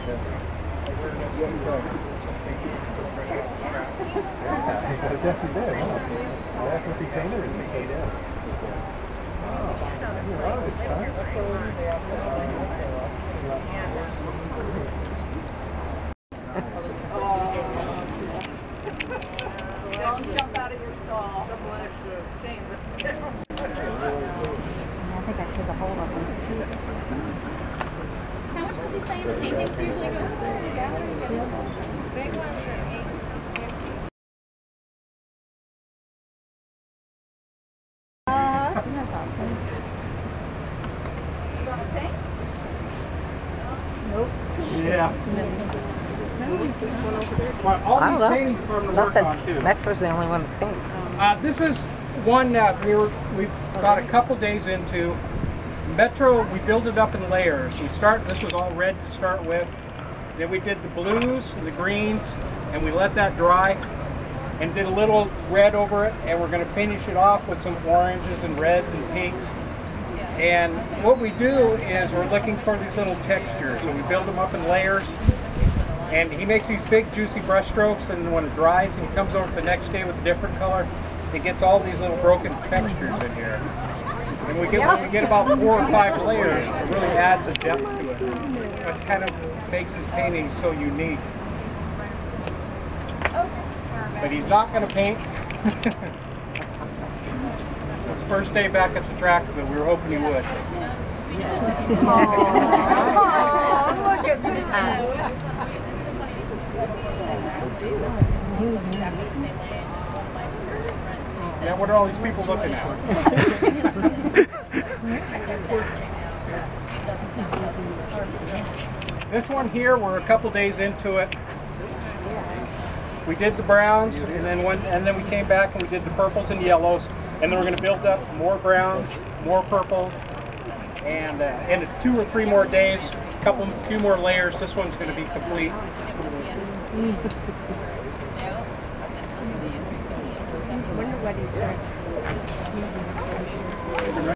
He yes, he did. Huh? I asked if he painted it, and he said yes. Oh, you're. Don't jump out of your stall. I think I took a hold of them. The paintings usually. Yeah. Well, all I these know. paintings from the work on too. Metro's the only one that paints. Uh, this is one that we were we've got a couple days into. Metro, we build it up in layers. We start. This was all red to start with. Then we did the blues and the greens, and we let that dry, and did a little red over it. And we're going to finish it off with some oranges and reds and pinks. And what we do is we're looking for these little textures. So we build them up in layers. And he makes these big juicy brush strokes and when it dries and he comes over the next day with a different color, it gets all these little broken textures in here. And we get when we get about four or five layers, it really adds a depth to it. That kind of makes his painting so unique. But he's not going to paint. It's first day back at the track, but we were hoping he would. Oh, look at that. Yeah, what are all these people looking at? This one here, we're a couple days into it. We did the browns, and then when, and then we came back and we did the purples and yellows, and then we're going to build up more browns, more purples, and uh, in two or three more days, a couple, few more layers. This one's going to be complete. Wonder what he's.